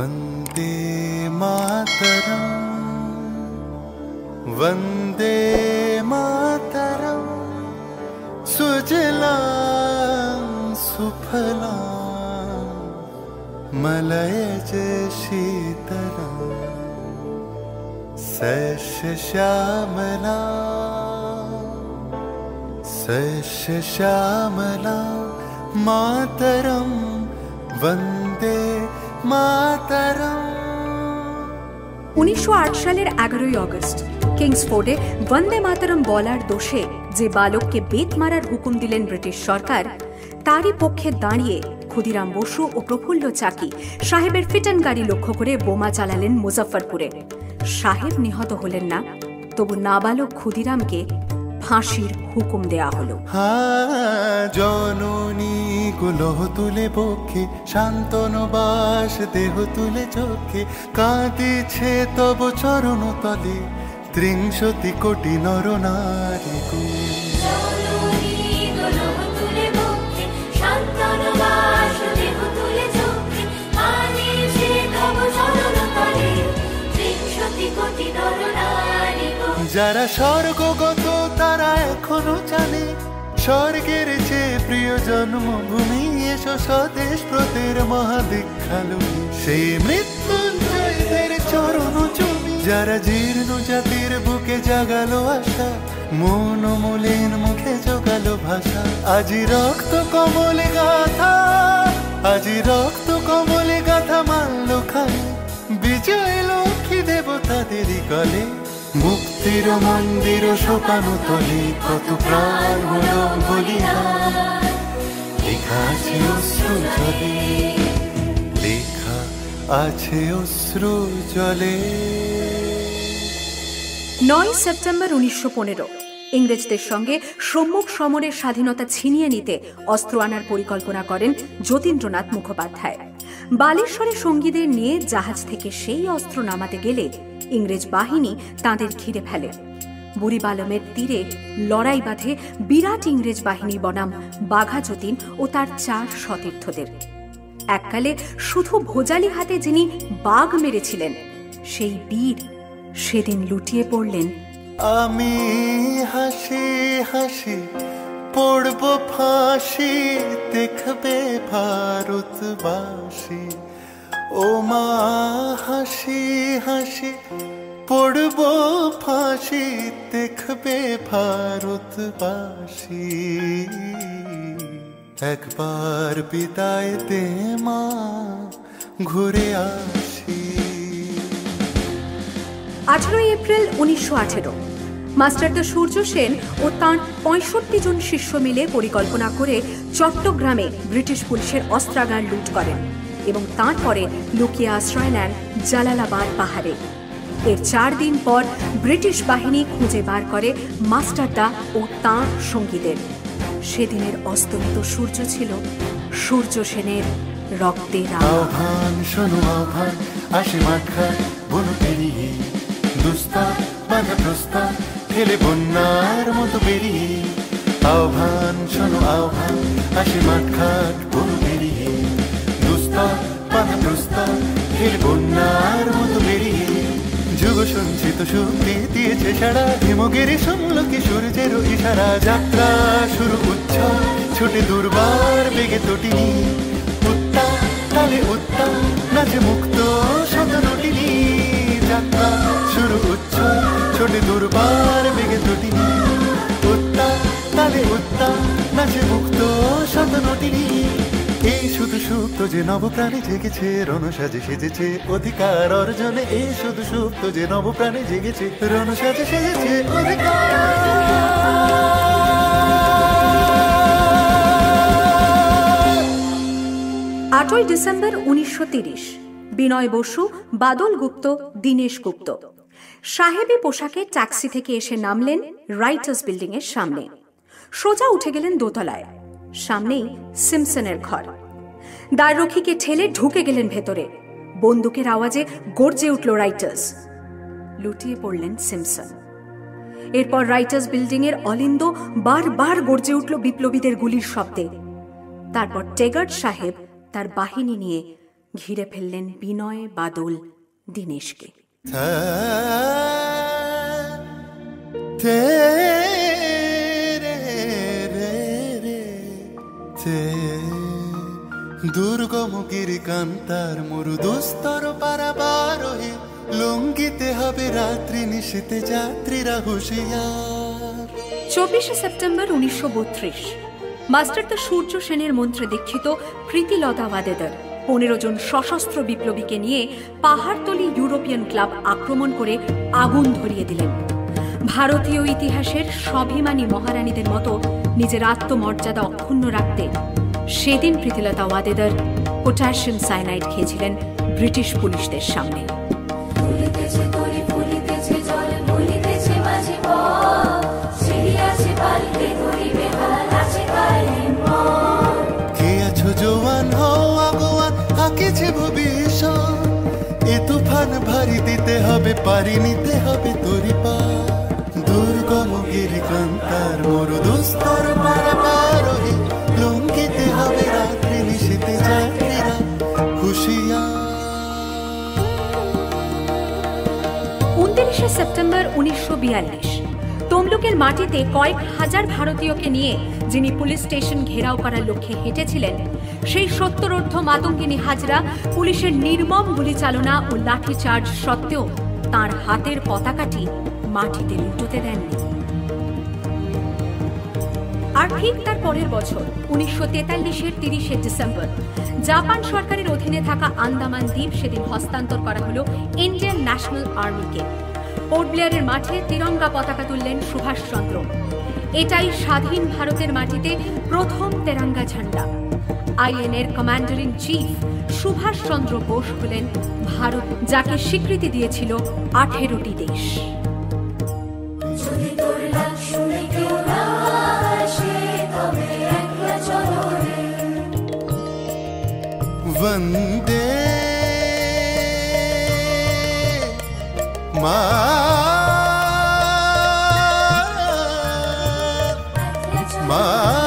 वन्दे मातरम्। वन्दे मातरम्। सुजलां सुफलां। मलयज शीतलम्। सस्यश्यामला सस्यश्यामला मातरं वन्दे উনিশশো সালের এগারোই অগস্ট, কিংসফোর্ডে বন্দে মাতরম বলার দোষে যে বালককে বেত মারার হুকুম দিলেন ব্রিটিশ সরকার, তারই পক্ষে দাঁড়িয়ে ক্ষুদিরাম বসু ও প্রফুল্ল চাকি সাহেবের ফিটন গাড়ি লক্ষ্য করে বোমা চালালেন মুজফ্ফরপুরে। সাহেব নিহত হলেন না, তবু নাবালক ক্ষুদিরামকে ফাঁসির হুকুম দেয়া হলো। জননী গুলহ তুলে পক্ষে, শান্তন বাস দেহ তুলে চোখে কাঁদিছে তব চরণ তলে, ত্রিংশতি কোটি নর নারী যারা স্বর্গগত, তারা এখনও জানে, স্বর্গের চেয়ে প্রিয় জন্মভূমি এসো স্বদেশ প্রতের মহাদীক্ষালু। সেই মৃত্যুঞ্জয়দের চরণ চুমি যারা জীর্ণ জাতির বুকে জাগালো আশা, মন মলিন মুখে জোগালো ভাষা। আজি রক্ত কমলে গাথা, আজি রক্ত কমলে গাথা মানলো খালি বিজয় লক্ষ্মী দেবতাদেরই কলে মুক্তির মন্দির শোকানো তলে কত প্রাণ বলিদান লেখা আছে অশ্রু জলে, লেখা আছে অশ্রু জলে। নয় সেপ্টেম্বর উনিশশো পনেরো। ইংরেজদের সঙ্গে সম্মুখ সমরের স্বাধীনতা ছিনিয়ে নিতে অস্ত্র আনার পরিকল্পনা করেন যতীন্দ্রনাথ মুখোপাধ্যায়। বালেশ্বরে সঙ্গীদের নিয়ে জাহাজ থেকে সেই অস্ত্র নামাতে গেলে ইংরেজ বাহিনী তাঁদের ঘিরে ফেলে। বুড়িবালমের তীরে লড়াই বাঁধে বিরাট ইংরেজ বাহিনী বনাম বাঘা যতীন ও তার চার সতীর্থদের। এককালে শুধু ভোজালি হাতে যিনি বাঘ মেরেছিলেন, সেই বীর সেদিন লুটিয়ে পড়লেন। আমি হাসি হাসি পড়ব ফাঁসি, দেখবে ভারতবাসী। ও মা, হাসি হাসি, পড়ব ফাঁসি, দেখবে ভারত ভারতবাসী। একবার বিদায় দে মা, ঘুরে আসি। আঠারোই এপ্রিল উনিশশো আঠেরো। মাস্টারদা সূর্য সেন ও তাঁর পঁয়ষট্টি জন শিষ্য মিলে পরিকল্পনা করে চট্টগ্রামে ব্রিটিশ পুলিশের অস্ত্রাগার লুট করেন। এবং তারপরে লুকিয়ে আশ্রয় নেন জালালাবাদ পাহাড়ে। এর চার দিন পর ব্রিটিশ বাহিনী খুঁজে বার করে মাস্টারদা ও তাঁর সঙ্গীদের। সেদিনের অস্তমিত সূর্য ছিল সূর্য সেনের রক্তের আভা। আহ্বান, শোনো আহ্বান, আসে মাখা বন পেরিয়ে। দুস্তার বাধা প্রস্তার খেলে বন্যার মতো বেরিয়ে আহ্বান, শোনো আহ্বান, আসে মাঠঘাট বন পেরিয়ে। দুস্তার বাধা প্রস্তার খেলে বন্যার মতো বেরিয়ে। যুগ সঞ্চিত শক্তি দিয়েছে সারা হিমগিরি শুনলো সূর্যের ইশারা যাত্রা শুরু উচ্চ, ছুটে দুর্বার বেগে তটিনী। উত্তাপ তালে উত্তাপ নাচে মুক্ত যে নবপ্রাণে জেগেছে, রণসাজে সেজেছে, অধিকার অর্জনে এই শুধু সুপ্ত যে নব নবপ্রাণে জেগেছে, রণসাজে সেজেছে অধিকার। আটই ডিসেম্বর উনিশশো বিনয় বসু, বাদল গুপ্ত, দীনেশ গুপ্ত। সাহেবী পোশাকে ট্যাক্সি থেকে এসে নামলেন রাইটার্স বিল্ডিং এর সামনে। সোজা উঠে গেলেন দোতলায়। সামনেই সিমসনের ঘর। দ্বাররক্ষীকে ঠেলে ঢুকে গেলেন ভেতরে। বন্দুকের আওয়াজে গর্জে উঠল রাইটার্স। লুটিয়ে পড়লেন সিমসন। এরপর রাইটার্স বিল্ডিং এর অলিন্দ বারবার গর্জে উঠল বিপ্লবীদের গুলির শব্দে। তারপর টেগার্ড সাহেব তার বাহিনী নিয়ে ঘিরে ফেললেন বিনয় বাদল দীনেশকে। দুর্গম গিরিকান্তার মরু দুস্তর পারাবার লঙ্গিতে হবে রাত্রি নিশীতে যাত্রীরা হুঁশিয়ার। চব্বিশে সেপ্টেম্বর উনিশশো বত্রিশ, মাস্টার দ্য সূর্য সেনের মন্ত্রে দীক্ষিত প্রীতিলতা ওয়াদেদার পনেরো জন সশস্ত্র বিপ্লবীকে নিয়ে পাহাড়তলি ইউরোপিয়ান ক্লাব আক্রমণ করে আগুন ধরিয়ে দিলেন। ভারতীয় ইতিহাসের স্বাভিমানী মহারানীদের মতো নিজের আত্মমর্যাদা অক্ষুণ্ণ রাখতে সেদিন প্রীতিলতা ওয়াদেদার পটাশিয়াম সাইনাইড খেয়েছিলেন ব্রিটিশ পুলিশদের সামনে। মন। ভবিষ্যৎ। এ তুফান ভারী দিতে হবে পারি নিতে হবে তরি উনিশশো বিয়াল্লিশ। তমলুকের মাটিতে কয়েক হাজার ভারতীয়কে নিয়ে যিনি পুলিশ স্টেশন ঘেরাও করার লক্ষ্যে হেঁটেছিলেন, সেই সত্তরোর্ধ মাতঙ্গিনী হাজরা পুলিশের নির্মম গুলিচালনা ও লাঠিচার্জ সত্ত্বেও তার হাতের পতাকাটি মাটিতে লুটোতে দেননি। আর ঠিক তার পরের বছর, উনিশশো তেতাল্লিশের তিরিশে ডিসেম্বর, জাপান সরকারের অধীনে থাকা আন্দামান দ্বীপ সেদিন হস্তান্তর করা হলো ইন্ডিয়ান ন্যাশনাল আর্মিকে। পোর্ট ব্লেয়ারের মাঠে তিরঙ্গা পতাকা তুললেন সুভাষচন্দ্র এটাই স্বাধীন ভারতের মাটিতে প্রথম তেরঙ্গা ঝান্ডা। আইএনএর commander in chief Subhash Chandra Bose হলেন ভারত, যাকে স্বীকৃতি দিয়েছিল আঠেরোটি দেশ। அம்மா